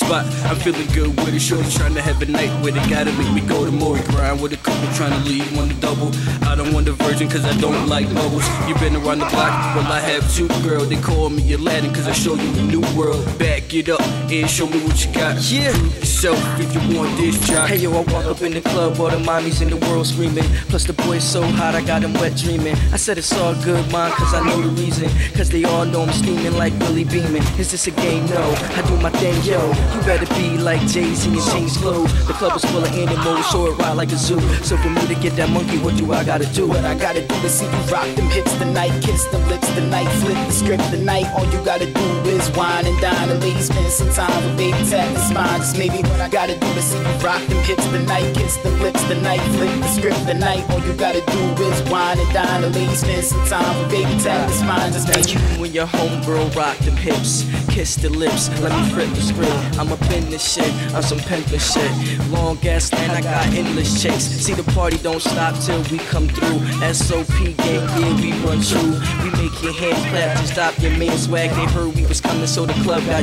spot. I'm feeling good with it. Shorty trying to have a night with it. Gotta make me go to more grind with a couple trying to leave one to double. I don't want a virgin cause I don't like bubbles. You been around the block, well I have two girl. They call me Aladdin cause I show you a new world. Back it up and show me what you got. Yeah. Yourself if you want this job. Hey yo, I walk up in the club, all the mommies in the world screaming. Plus the boys so hot, I got them wet dreaming. I said it's all good, man, cause I know the reason. Cause they all know I'm steaming like Billy Beeman. Is this a game? No. I do my thing, yo. You better be like Jay-Z and James Glow. The club is full of animals, so it ride like a zoo. So for me to get that monkey, what do I gotta do? What I gotta do is see you rock them hips tonight, kiss them lips tonight, flip the script tonight. All you gotta do is wine and dine leave, spend some time with baby the spine. Just maybe what I gotta do is see you rock them hips night, kiss them lips the night, flip the script the night. All you gotta do is wine and dine and leave, spend some time with baby the spine. Just maybe. you and your homegirl rock them hips, kiss the lips, let me flip the script. I'm up in this shit, I'm some pimpin' shit. Long ass line, I got endless chicks. See the party don't stop till we come through. SOP gang, yeah we run true. We make your hands clap to stop your man swag. They heard we was coming, so the club got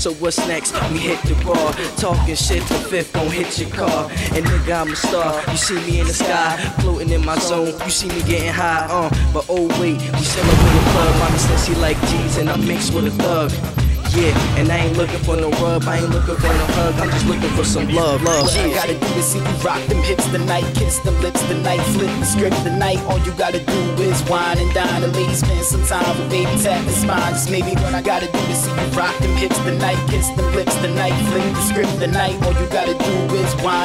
So what's next? We hit the bar, talking shit. The fifth gon' hit your car, and nigga I'm a star. You see me in the sky, floating in my zone. You see me getting high, uh. But oh wait, we still up in the club. Mommy says she like G's, and I'm mixed with a thug. Yeah, and I ain't looking for no rub, I ain't looking for no hug, I'm just looking for some love, love. What I gotta do is see you rock them hips tonight, kiss them lips tonight, flip the script tonight. All you gotta do is wine and dine and ladies spend some time with baby tap the spine. Just maybe what I gotta do is see you rock them hips tonight, kiss them lips tonight, flip the script tonight. All you gotta do is wine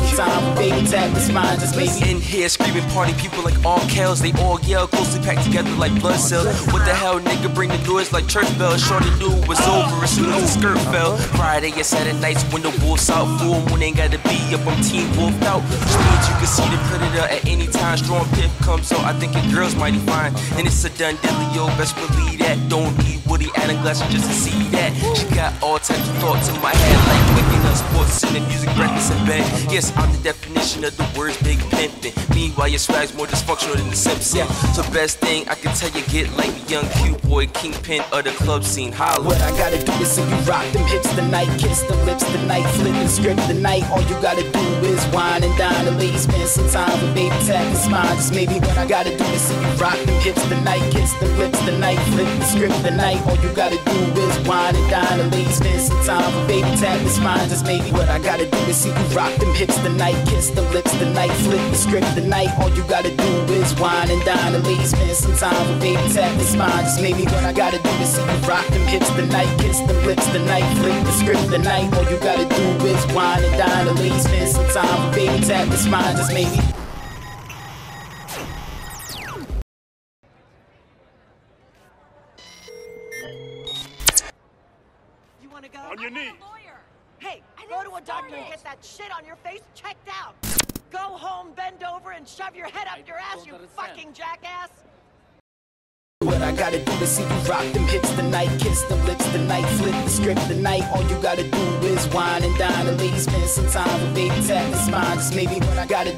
with baby tap spine. Just maybe. In here screaming party people like all cows, they all yell closely packed together like blood cells. What the hell, nigga, bring the noise like church bells. Shorty knew it was over as soon as the skirt fell. Friday and Saturday nights when the wolves out, full moon ain't gotta be up, I'm team wolfed out. Which means you can see the predator at any time. Strong piff comes out, I think your girl's mighty fine. And it's a done dealio, best believe that. Don't need Woody Allen glasses just to see that. She got all types of thoughts in my head, like waking up sports and music bed. Yes, I'm the definition of the words big pimpin'. Meanwhile, your swag's more dysfunctional than the Simpsons. So best thing I can tell you, get like a young cute boy, kingpin of the club scene. Holla. What I gotta do is see you rock them hips tonight, kiss the lips tonight, flip the script tonight. All you gotta do is wine and dine and leave, spend some time with baby tap the spine. Just maybe what I gotta do is see you rock them hips tonight, kiss them lips tonight, flip the script tonight. All you gotta do is wine and dine and leave, spend some time with baby tap the spine. Just maybe what I gotta do is see you rock them hips tonight, kiss them lips tonight, flip the script tonight. All you gotta do is wine and dine and leave, spend some time with baby tap the spine. Just maybe what I gotta do is see you rock them hips tonight, kiss them lips tonight, flip the script tonight. All you gotta do is wine and dine and leave, spend some time with baby tap the spine. Just maybe. You want to go? On your knees. Hey, go to a doctor and get that shit on your face checked out. Go home, bend over, and shove your head up your ass, you fucking jackass. What I gotta do to see you rock them hips tonight, kiss them lips tonight, flip the script tonight. All you gotta do is wine and dine and leave, spend some time with baby tap the spine. Just maybe what I gotta